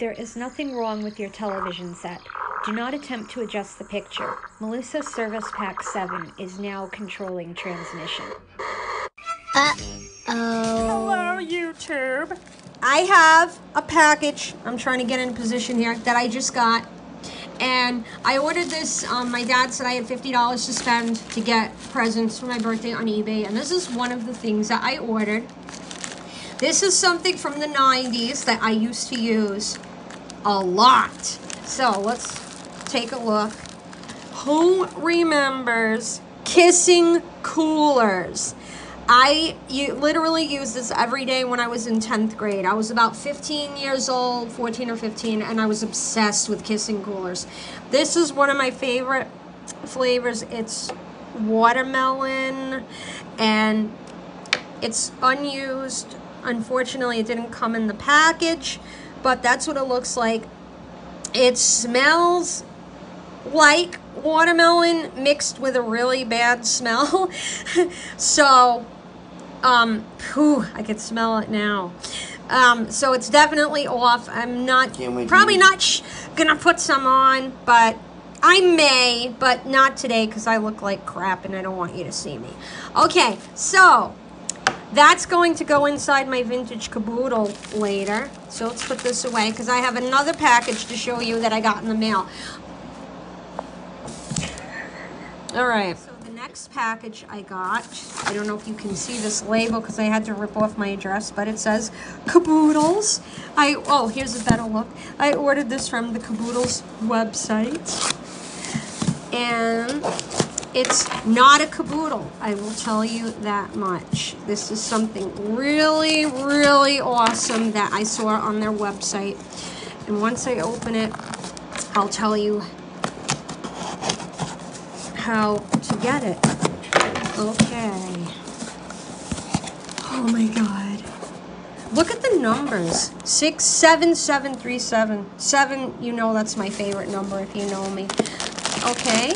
There is nothing wrong with your television set. Do not attempt to adjust the picture. Melissa Service Pack 7 is now controlling transmission. Uh-oh. Hello, YouTube. I have a package. I'm trying to get in position here that I just got. And I ordered this. Um, my dad said I had $50 to spend to get presents for my birthday on eBay. And this is one of the things that I ordered. This is something from the 90s that I used to use a lot. So let's take a look. Who remembers kissing coolers? I you literally used this every day when I was in 10th grade. I was about 15 years old, 14 or 15, and I was obsessed with kissing coolers. This is one of my favorite flavors. It's watermelon and it's unused. Unfortunately, it didn't come in the package, but that's what it looks like. It smells like watermelon mixed with a really bad smell. so um, whew, I can smell it now. Um, so it's definitely off. I'm not, probably not sh- gonna put some on, but I may, but not today because I look like crap and I don't want you to see me. Okay, so that's going to go inside my vintage caboodle later. So let's put this away because I have another package to show you that I got in the mail. All right. So the next package I got, I don't know if you can see this label because I had to rip off my address, but it says Caboodles. I oh, here's a better look. I ordered this from the Caboodles website, and it's not a caboodle. I will tell you that much. This is something really, really awesome that I saw on their website, and once I open it, I'll tell you how to get it. Okay. Oh my god. Look at the numbers. Six, seven, seven, three, seven. Seven, you know that's my favorite number if you know me. Okay.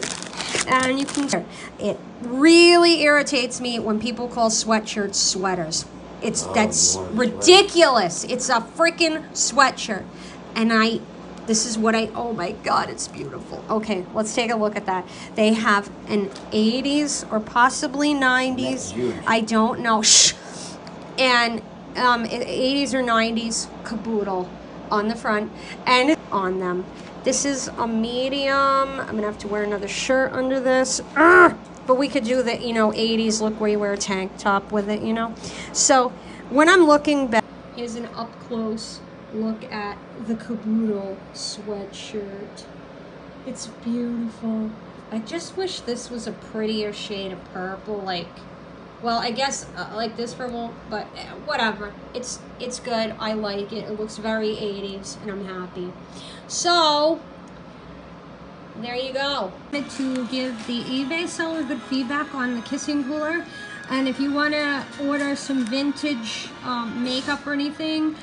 And you can it really irritates me when people call sweatshirts sweaters. It's that's ridiculous. It's a freaking sweatshirt. And I this is what I, oh my God, it's beautiful. Okay, let's take a look at that. They have an 80s or possibly 90s. I don't know. Shh. And um, 80s or 90s caboodle on the front and on them. This is a medium. I'm going to have to wear another shirt under this. Urgh! But we could do the, you know, 80s look where you wear a tank top with it, you know. So when I'm looking back, here's an up close look at the caboodle sweatshirt. It's beautiful. I just wish this was a prettier shade of purple, like, well, I guess uh, like this for purple, but eh, whatever. It's it's good. I like it. It looks very 80s, and I'm happy. So, there you go. To give the eBay seller good feedback on the kissing cooler. And if you want to order some vintage um, makeup or anything,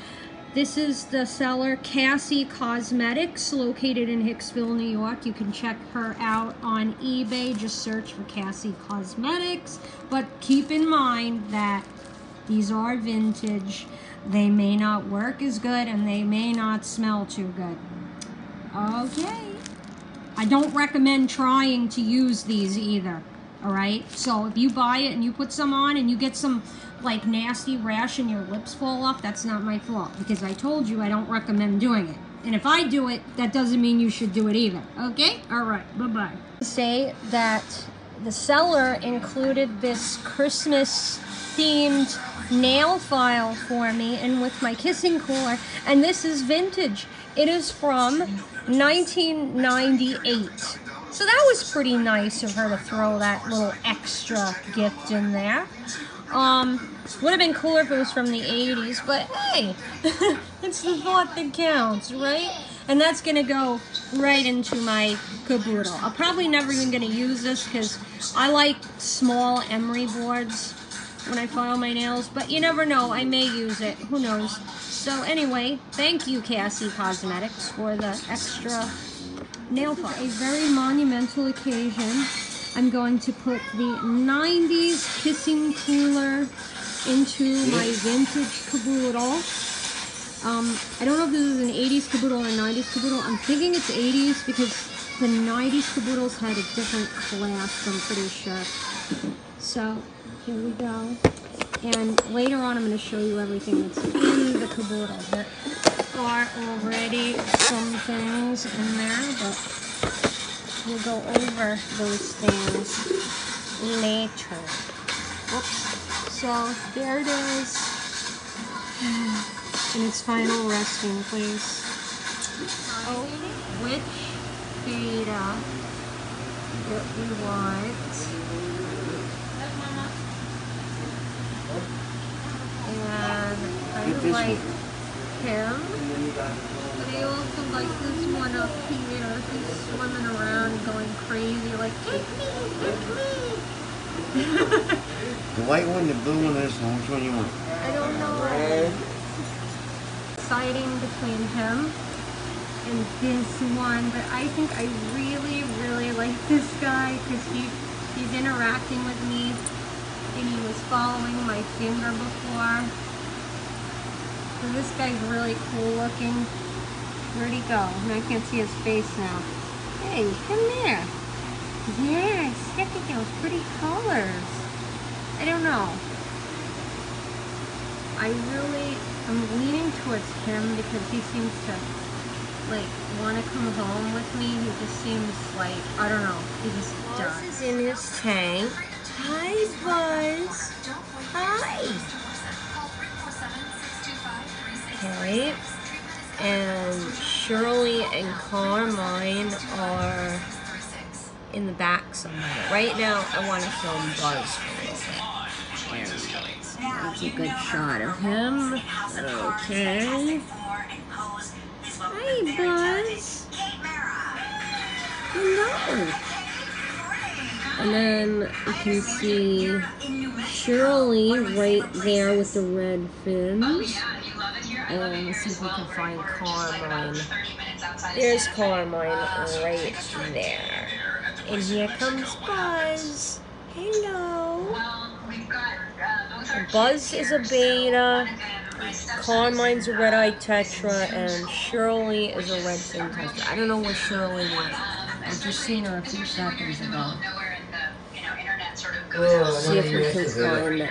this is the seller, Cassie Cosmetics, located in Hicksville, New York. You can check her out on eBay. Just search for Cassie Cosmetics. But keep in mind that these are vintage. They may not work as good and they may not smell too good. Okay. I don't recommend trying to use these either. All right. So if you buy it and you put some on and you get some like nasty rash and your lips fall off, that's not my fault because I told you I don't recommend doing it. And if I do it, that doesn't mean you should do it either. Okay? All right. Bye-bye. Say that the seller included this Christmas themed nail file for me and with my kissing cooler and this is vintage. It is from 1998. So that was pretty nice of her to throw that little extra gift in there. Um, would have been cooler if it was from the 80s, but hey, it's the thought that counts, right? And that's gonna go right into my caboodle. I'm probably never even gonna use this because I like small emery boards when I file my nails, but you never know, I may use it, who knows. So anyway, thank you Cassie Cosmetics for the extra nail file. A very monumental occasion. I'm going to put the 90s kissing cooler into my vintage caboodle. Um, I don't know if this is an 80s caboodle or a 90s caboodle. I'm thinking it's 80s because the 90s caboodles had a different class, I'm pretty sure. So, here we go. And later on, I'm going to show you everything that's in the caboodle. There are already some things in there, but we'll go over those things later. Oops. So, there it is. In its final resting place. Oh, which betta that we want. And I this like one. him. But I also like this one up here. He's swimming around and going crazy like, take me, take me. The white one, the blue one, this one. Which one you want? I don't know. Deciding between him and this one, but I think I really, really like this guy because he he's interacting with me and he was following my finger before. So this guy's really cool looking. Where'd he go? I can't see his face now. Hey, come here. Yes, look at those pretty colors. I don't know. I really am leaning towards him because he seems to like want to come home with me. He just seems like I don't know. He just does. Buzz is in his tank. Hi, Buzz. Hi. Okay. And Shirley and Carmine are in the back somewhere. Right now, I want to film Buzz for a little bit. That's a good shot of him. Okay. Hi, Buzz. Hello. And then you can see Shirley right there with the red fins. And let's see if we can find Carmine. There's Carmine right there. And here comes Buzz. Hello. Buzz is a betta. Carmine's a red-eyed tetra, and Shirley is a red fin tetra. I don't know where Shirley went. I've just seen her a few seconds ago. See if we can find it.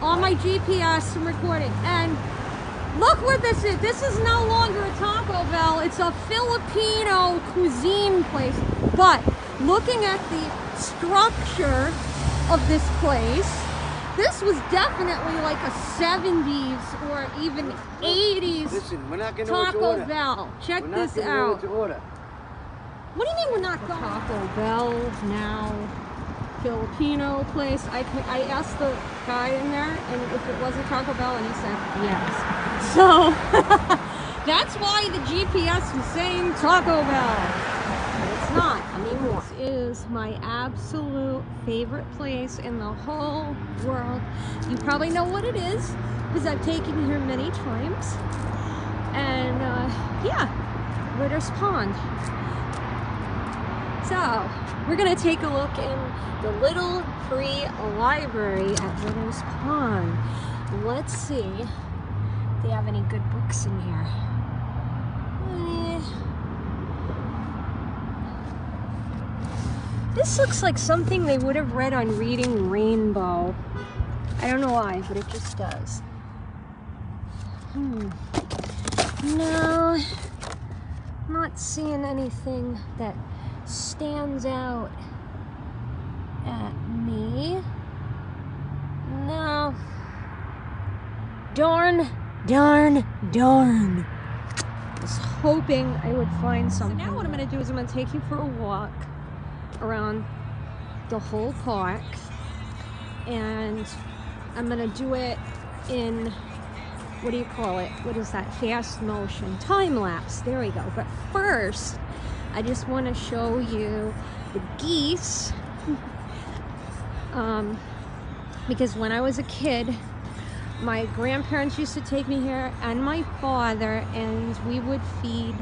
on my GPS and recording, and look what this is. This is no longer a Taco Bell. It's a Filipino cuisine place. But looking at the structure of this place, this was definitely like a 70s or even 80s Listen, we're not gonna know what to Taco order. Bell. Check We're not this gonna what out. order. What do you mean we're not going? Taco Bell now, Filipino place. I, I asked the guy in there, and if it was a Taco Bell, and he said yes. So that's why the GPS was saying Taco Bell. It's not anymore. This is my absolute favorite place in the whole world. You probably know what it is because I've taken here many times. And uh, yeah, Ritter's Pond. So, we're gonna take a look in the little free library at Widows Pond. Let's see if they have any good books in here. This looks like something they would have read on Reading Rainbow. I don't know why, but it just does. Hmm. No, not seeing anything that stands out at me. No. Darn, darn, darn. I was hoping I would find something. So now what I'm going to do is I'm going to take you for a walk around the whole park. And I'm going to do it in what do you call it? What is that? Fast motion, time lapse. There we go. But first, I just want to show you the geese. um, because when I was a kid, my grandparents used to take me here and my father, and we would feed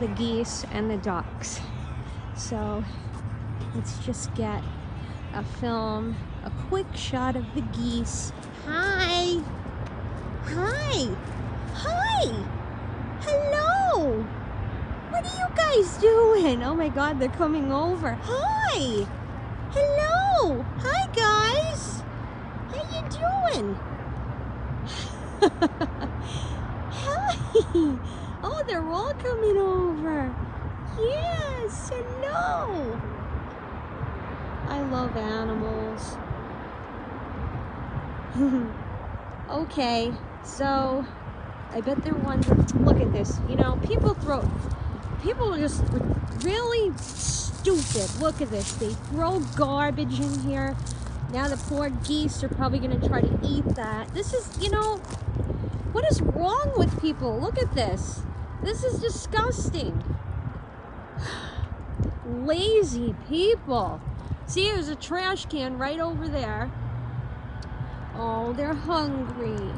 the geese and the ducks. So let's just get a film, a quick shot of the geese. Hi! Hi! Hi! Hello! What are you guys doing? Oh my god, they're coming over. Hi! Hello! Hi guys! How you doing? Hi! Oh, they're all coming over. Yes, hello! I love animals. okay, so I bet they're wondering. Look at this. You know, people throw. People are just really stupid. Look at this. They throw garbage in here. Now the poor geese are probably going to try to eat that. This is, you know, what is wrong with people? Look at this. This is disgusting. Lazy people. See, there's a trash can right over there. Oh, they're hungry.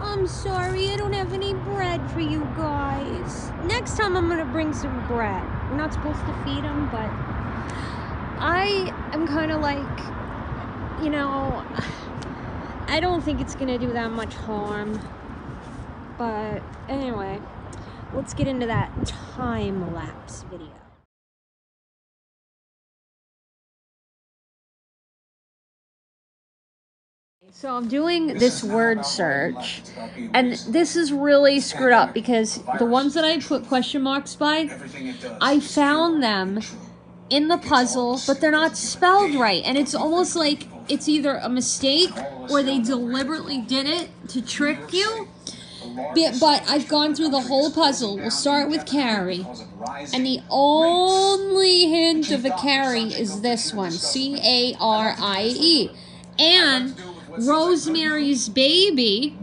I'm sorry, I don't have any bread for you guys. Next time I'm gonna bring some bread. We're not supposed to feed them, but I am kind of like, you know, I don't think it's gonna do that much harm. But anyway, let's get into that time lapse video. So I'm doing this word search, and this is really screwed up because the ones that I put question marks by, I found them in the puzzle, but they're not spelled right, and it's almost like it's either a mistake or they deliberately did it to trick you. But, but I've gone through the whole puzzle. We'll start with Carrie. And the only hint of a Carrie is this one C A R I E. And Rosemary's Baby,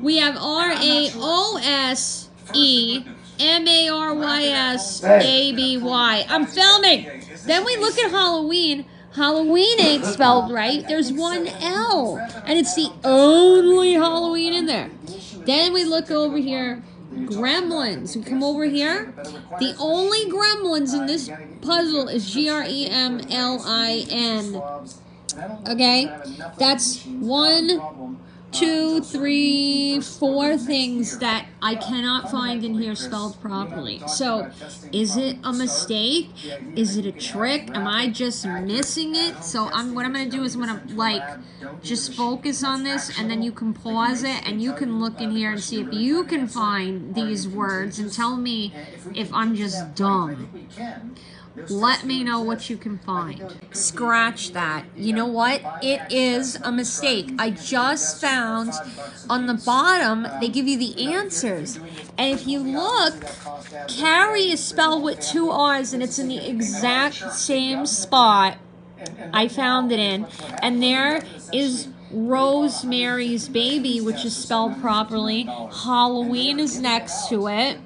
we have R A O S E M A R Y S A B Y. I'm filming. Then we look at Halloween. Halloween ain't spelled right. There's one L. And it's the only Halloween in there. Then we look over here. Gremlins. We come over here. The only gremlins in this puzzle is G R E M L I N. Okay? That's one, two, three, four things that I cannot find in here spelled properly. So, is it a mistake? Is it a trick? Am I just missing it? So, I'm what I'm going to do is I'm going to like just focus on this and then you can pause it and you can look in here and see if you can find these words and tell me if I'm just dumb. Let me know what you can find. Scratch that. You know what? It is a mistake. I just found on the bottom, they give you the answers. And if you look, Carrie is spelled with two R's and it's in the exact same spot I found it in. And there is Rosemary's Baby, which is spelled properly. Halloween is next to it.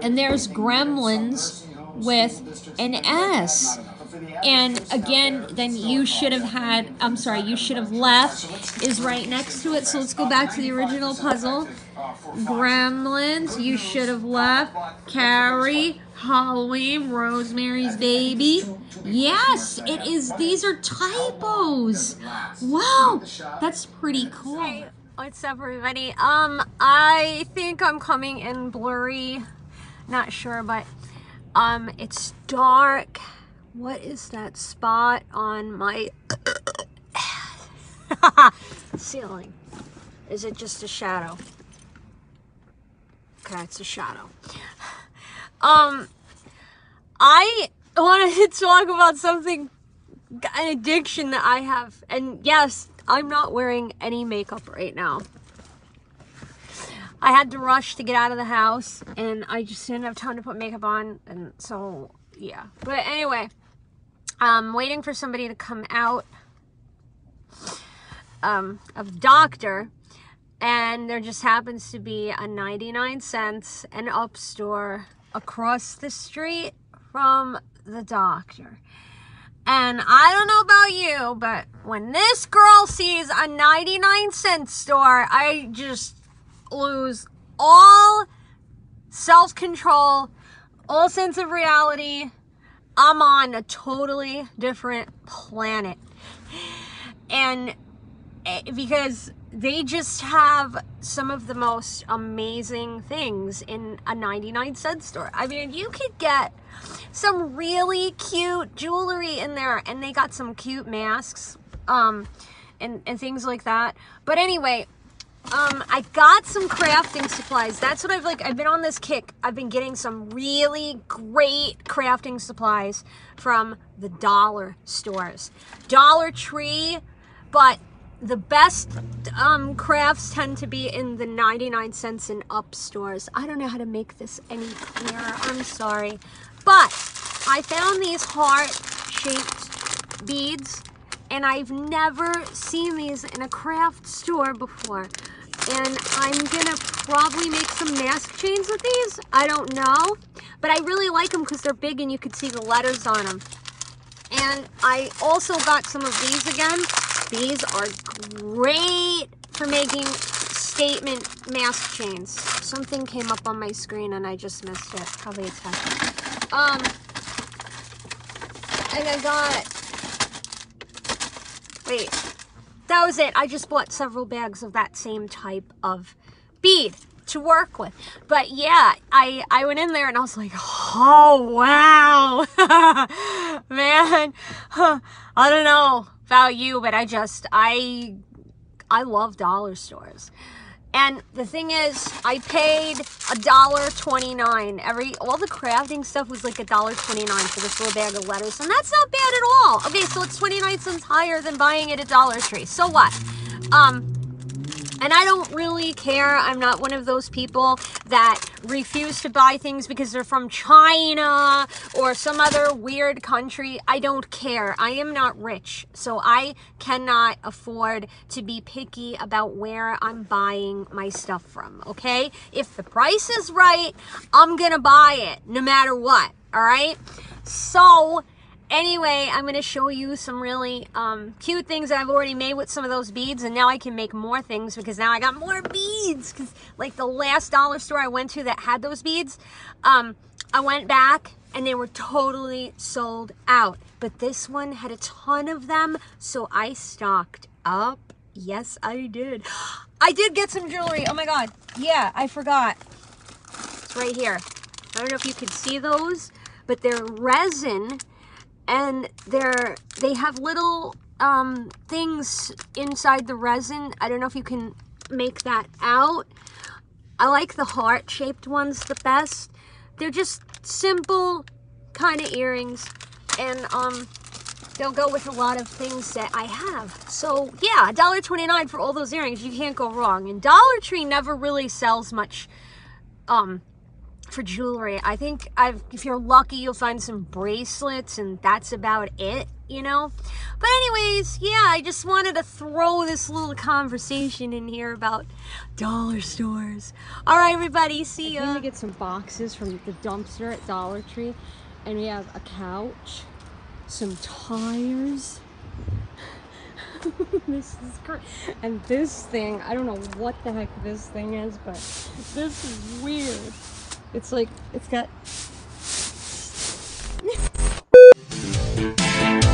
And there's Gremlins with an S. And again, then you should have had, I'm sorry, you should have left is right next to it. So let's go back to the original puzzle. Gremlins, you should have left. Carrie, Halloween, Rosemary's Baby. Yes, it is. These are typos. Wow, that's pretty cool. What's up, everybody? Um, I think I'm coming in blurry. Not sure, but um, it's dark. What is that spot on my ceiling? Is it just a shadow? Okay, it's a shadow. Um, I wanted to talk about something, an addiction that I have. And yes, I'm not wearing any makeup right now. I had to rush to get out of the house and I just didn't have time to put makeup on. And so, yeah. But anyway, I'm waiting for somebody to come out um, of doctor. And there just happens to be a 99 cents and up store across the street from the doctor. And I don't know about you, but when this girl sees a 99 cent store, I just lose all self control, all sense of reality. I'm on a totally different planet. And eh, because they just have some of the most amazing things in a 99 cent store. I mean, you could get some really cute jewelry in there and they got some cute masks um and and things like that. But anyway, um I got some crafting supplies. That's what I've like I've been on this kick. I've been getting some really great crafting supplies from the dollar stores. Dollar Tree, but the best um, crafts tend to be in the 99 cents and up stores. I don't know how to make this any clearer. I'm sorry. But I found these heart-shaped beads and I've never seen these in a craft store before. And I'm gonna probably make some mask chains with these. I don't know. But I really like them because they're big and you can see the letters on them. And I also got some of these again. These are great for making statement mask chains. Something came up on my screen and I just missed it. Probably a text. Um, and I got, wait, that was it. I just bought several bags of that same type of bead to work with. But yeah, I, I went in there and I was like, oh, wow. Man, I don't know about you, but I just, I, I love dollar stores. And the thing is, I paid a dollar twenty-nine. Every all the crafting stuff was like a dollar twenty-nine for this little bag of lettuce, and that's not bad at all. Okay, so it's twenty-nine cents higher than buying it at Dollar Tree. So what? Um, and I don't really care. I'm not one of those people that refuse to buy things because they're from China or some other weird country. I don't care. I am not rich. So I cannot afford to be picky about where I'm buying my stuff from. Okay? If the price is right, I'm going to buy it no matter what. All right? So Anyway, I'm going to show you some really um, cute things that I've already made with some of those beads. And now I can make more things because now I got more beads. Because like the last dollar store I went to that had those beads, um, I went back and they were totally sold out. But this one had a ton of them. So I stocked up. Yes, I did. I did get some jewelry. Oh my God. Yeah, I forgot. It's right here. I don't know if you can see those, but they're resin and they're they have little um, things inside the resin. I don't know if you can make that out. I like the heart-shaped ones the best. They're just simple kind of earrings, and um, they'll go with a lot of things that I have. So yeah, $1.29 for all those earrings. You can't go wrong. And Dollar Tree never really sells much um, for jewelry. I think I've, if you're lucky, you'll find some bracelets and that's about it, you know? But anyways, yeah, I just wanted to throw this little conversation in here about dollar stores. All right, everybody, see I'm ya. gonna get some boxes from the dumpster at Dollar Tree, and we have a couch, some tires. this is great. And this thing, I don't know what the heck this thing is, but this is weird. It's like, it's got